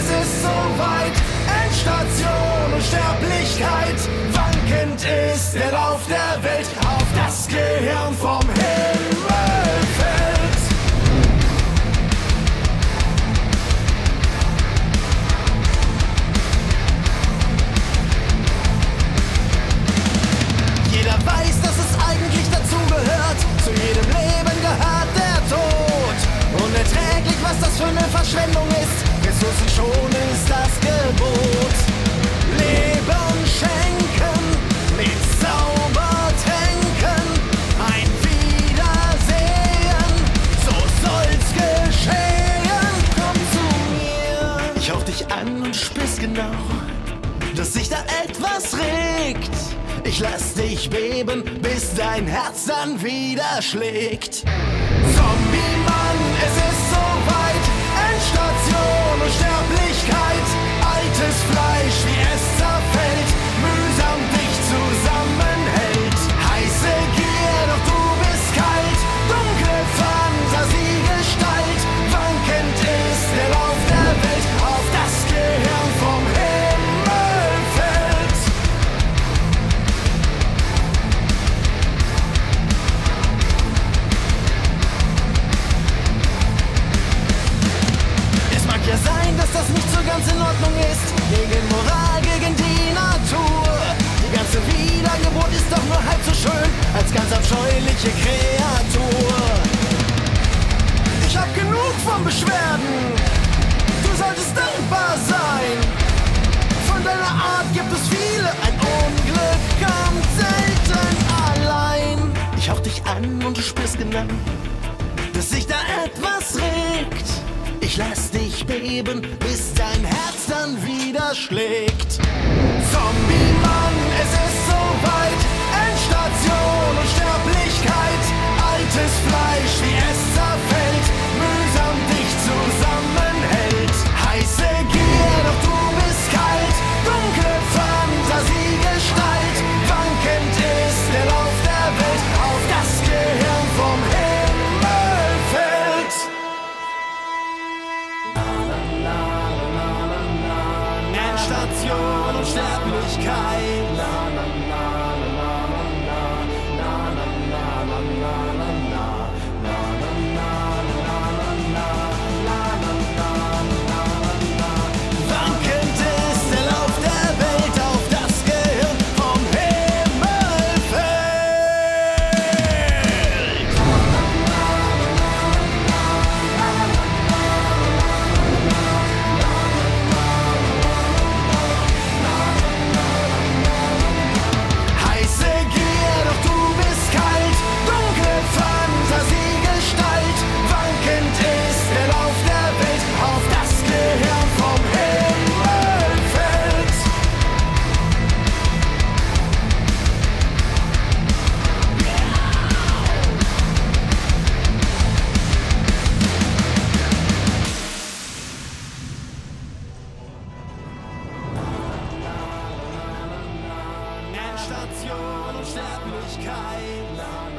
es ist soweit. Endstation und Sterblichkeit. Wankend ist der Lauf der Welt auf das Gehirn vom Himmel fällt. Jeder weiß, dass es eigentlich dazugehört. Zu jedem Leben gehört der Tod. Unerträglich, was das für eine Verschwendung ist. Ressourcen schonen ist das Gebot. Leben schenken, mit Zaubertränken. Ein Wiedersehen, so soll's geschehen. Komm zu mir. Ich hauch dich an und spür's genau dass sich da etwas regt. Ich lass dich beben, bis dein Herz dann wieder schlägt. Genau, dass sich da etwas regt. Ich lass dich beben, bis dein Herz dann wieder schlägt. Zombie-Mann, Endstation Unsterblichkeit nah.